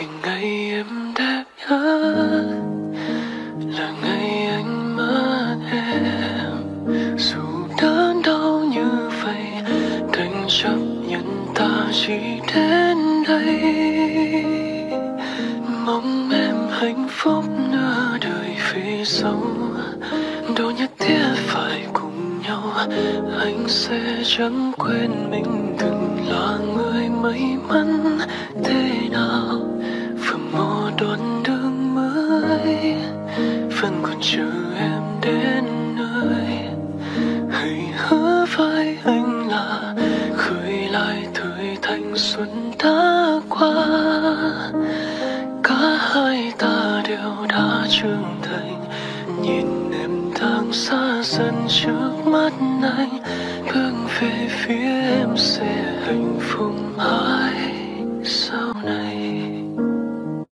vì ngày em đẹp nhất là ngày anh mất em. Dù đớn đau như vậy, đành chấp nhận ta chỉ đến đây. Mong em hạnh phúc nửa đời phía sau đâu nhất thiết phải cùng nhau, anh sẽ chẳng quên mình từng là người may mắn. chờ em đến nơi, hãy hứa với anh là khơi lại thời thanh xuân đã qua. Cả hai ta đều đã trưởng thành, nhìn em đang xa dần trước mắt anh bước về phía em sẽ hạnh phúc.